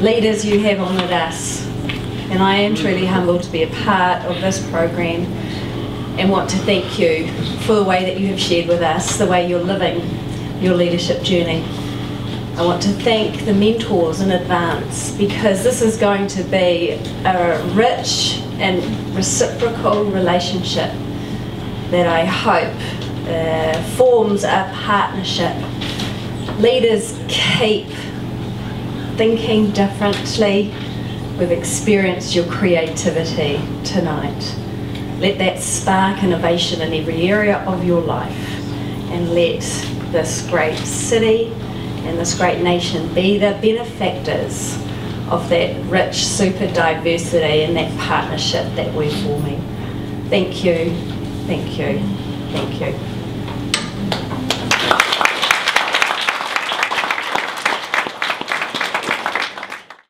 Leaders, you have honoured us, and I am truly humbled to be a part of this program and want to thank you for the way that you have shared with us, the way you're living your leadership journey. I want to thank the mentors in advance because this is going to be a rich and reciprocal relationship that I hope uh, forms a partnership. Leaders keep thinking differently. We've experienced your creativity tonight. Let that spark innovation in every area of your life and let this great city and this great nation be the benefactors of that rich super diversity and that partnership that we're forming. Thank you, thank you, thank you.